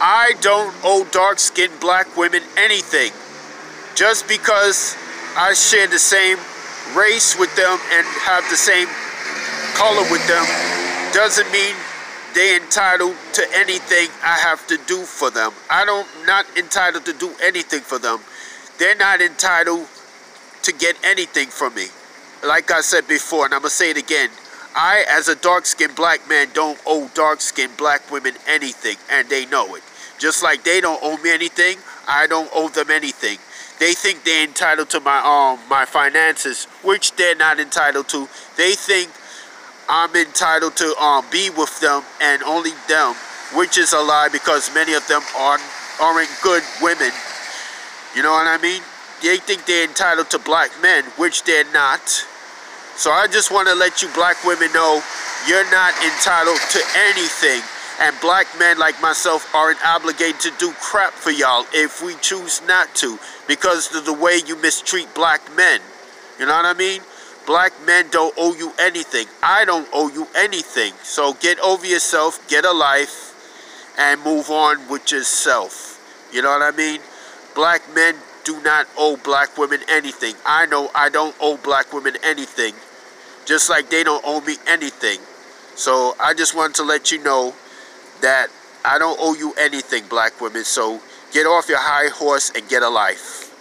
I don't owe dark skinned black women anything. Just because I share the same race with them and have the same color with them doesn't mean they entitled to anything I have to do for them. I don't not entitled to do anything for them. They're not entitled to get anything from me. Like I said before, and I'm gonna say it again. I, as a dark-skinned black man, don't owe dark-skinned black women anything, and they know it. Just like they don't owe me anything, I don't owe them anything. They think they're entitled to my um my finances, which they're not entitled to. They think I'm entitled to um be with them and only them, which is a lie because many of them aren't aren't good women. You know what I mean? They think they're entitled to black men, which they're not. So I just want to let you black women know you're not entitled to anything. And black men like myself aren't obligated to do crap for y'all if we choose not to because of the way you mistreat black men. You know what I mean? Black men don't owe you anything. I don't owe you anything. So get over yourself, get a life, and move on with yourself. You know what I mean? Black men do not owe black women anything. I know I don't owe black women anything. Just like they don't owe me anything. So I just wanted to let you know that I don't owe you anything, black women. So get off your high horse and get a life.